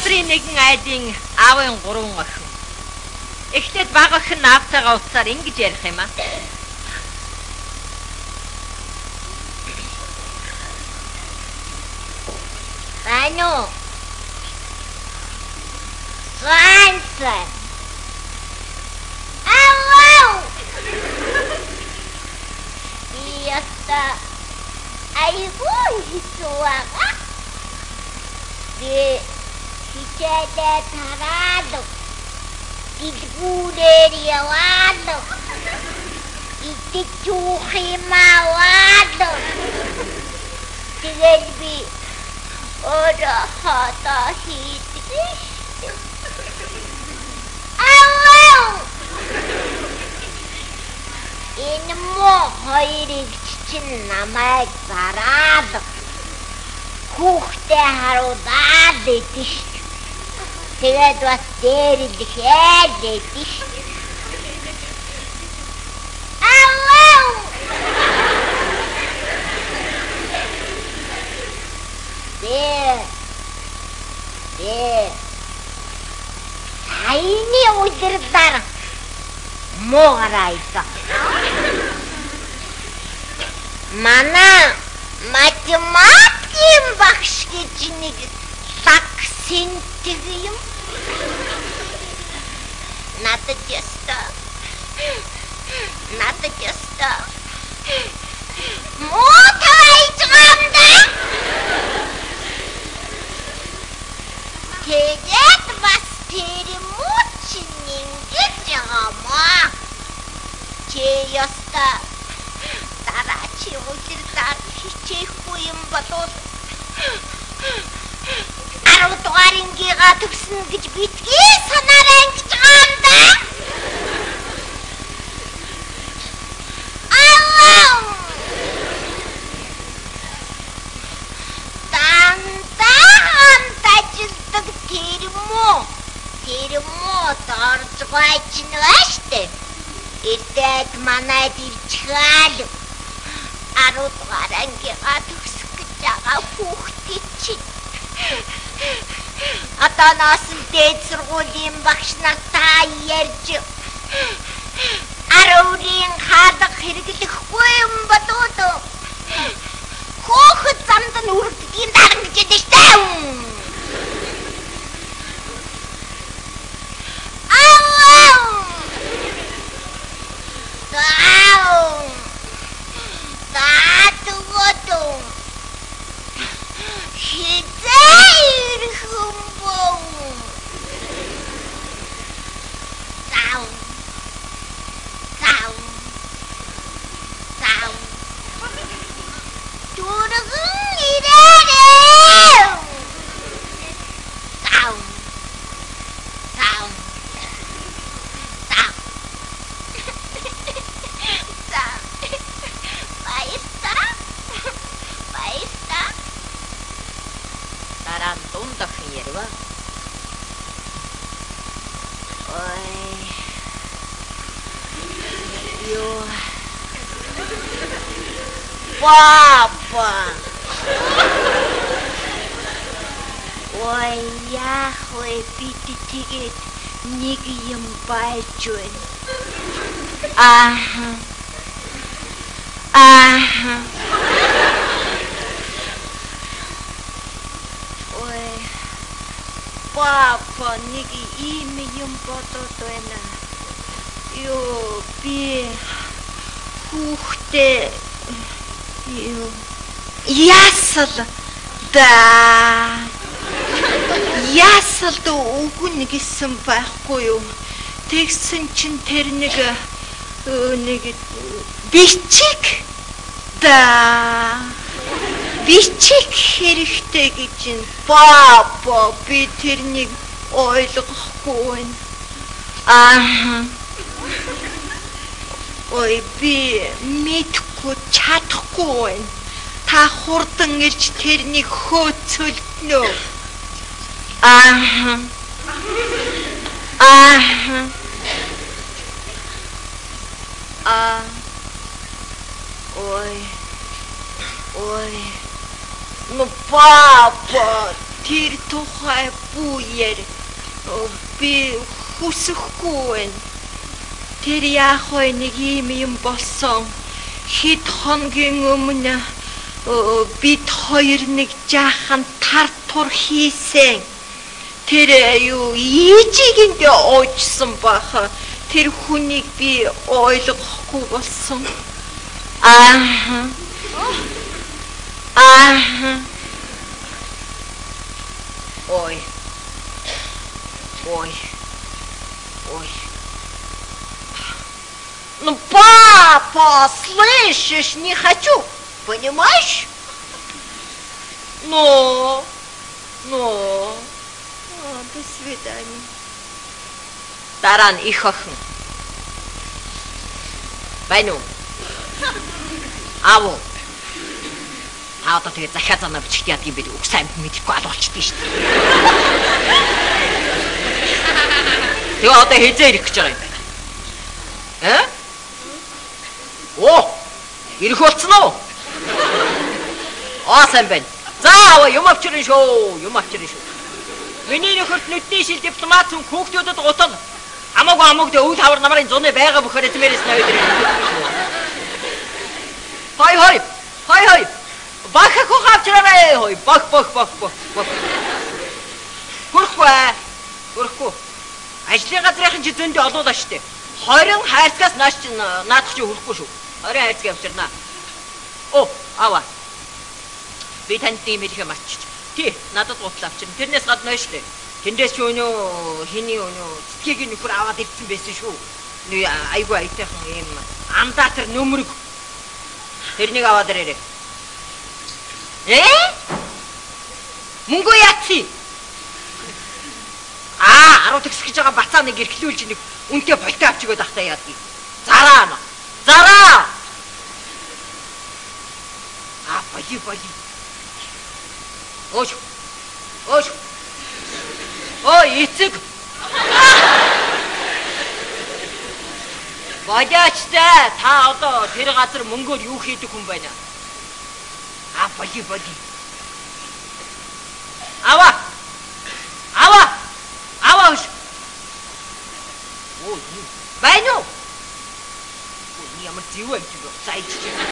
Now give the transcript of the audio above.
газрын нэгэн айдын аавын гурван охин. Эхлээд баг охин наавтайгаа уцаар ингэж ярих юм аа. Баню. Ганцай. Ау! Яста. Айгүй хэцүү байгаа. Би хичээлээ тараад дэлгүүрээр яваад идэж уух юм аваад тэгэл би өөрөө хатаа хийдэг Ау! Энэ муу хоёрыг чинь намайг зараад хүүхдээ харуулаад идэв шүү. Тэгээд бас дээр илэхээд идэв шүү. Ау! Дээ. Дээ. Саяны өдөр дараа муугараа исэн. Манай математикийн багш гэж нэг лаг сэнтэг юм. Надад яста. Надад яста. Муу тавайж гамда. Тэгээд бас тэр мууч ингэж ямаа. Чи яста дараа чи удирдах хичээхгүй юм болов. 10 дугаарын гига төгснө гэж битгий санаарай гэж байгаа юм да. Аа! Тантаан тажилдаг тэр муу. Тэр муу дорж гайч нэштэй. Эрдээд манайд ирчихэл. 10 дугаар ангига төгсөх гэж байгаа хүүхдээ чинь. Одоо нас дээд сургуулийн багш нартай ярьж аруугийн хаалга хэрэглэхгүй охин ярива. Ой. Йоо. Папа. Ой, яах вэ бид тэгээд нэг юм байж байна. Аа. Аа. Ой. Папа нэг ийм юм бодоод байна. Йоо, би хүүхдээ юу ясал да. Үгүн гэсэн байхгүй юу? Тэгсэн чин тэр нэг өө, нэг бичиг да бичиг хэрэгтэй гэж нь баба би тэрнийг ойлгохгүй байна. Аа ой би мэдхгүй чадахгүй байна. Та хурдан ирж тэрнийг хөөцөлднө аа аа ой ой ну папа Тэр тухай бүүер би хүсэхгүй байна. Тэр яах вэ нэг юм юм болсон. Хэд хоногийн өмнө бид хоёр нэг жаахан тар тур хийсэн. Тэр юу ээжигэнд уужсан баха. Тэр хүнийг би ойлгохгүй болсон. Аа. Аа. Ой. Ой. Ой. Ну, папа, слышишь, не хочу, понимаешь? Но, но, а, до свидания. Дараа нь их охин. Байна уу? Та одоо тэгээ захиа занаа бичихт яд юм бэ? Үг сайн мэдэхгүй алуулчихдээ шүү дээ. Тэгээ одоо хизээ ирэх гэж байгаа юм байна. Э? Оо! Ирэх болцсон уу? Аа сайн байна. За аваа юм авчирэн шүү. Юм авчирэн шүү. Миний нөхөрт нүдний шил дипломат хүн хүүхдүүдэд гутал хамаагүй хамаагүй өвл хавар намарын зуны байгаа бөхөр эзмээрээс навид ирэх. Хой хой. Хой хой. Бахах хавчраарай хой. Бах бах бах бах. Хөрхгүй. Хөрхгүй. Ажлын газрын чи зөндөө олуулаа штэ. 20 хайрцагаас нааш чи наадах чи хөрөхгүй шүү. 20 хайрцаг явчирнаа. Оо, аваа. Би танд тийм хэлэх юм ачиж. Тий, надад гутал авчирна. Тэрнээс гадна штэ. Тэндээс чи өнөө хиний өнөө цэцгийг нөхөр аваад ирсэн байсан шүү. Айгу айтайхан юм амдаа тэр нөмрөг. Тэрнийг аваад ирээрэй. Э? Мөнгө яатси. Аа, 10 төгсөж байгаа бацаа нэг эрхлүүлж нэг үнтэй болтой авч өгöd ахтаа яадгийг. Зараа ма. Зараа. А, боли боли. Өөш. Өөш. Ой, эцэг. Бодяачтай та одоо тэр газар мөнгөөр юу хийдэг хүн байна? А боли боли. Ава. Ава. Ава. Ой, байна уу? Ой, ямар зэвэ юм чи зайч чи.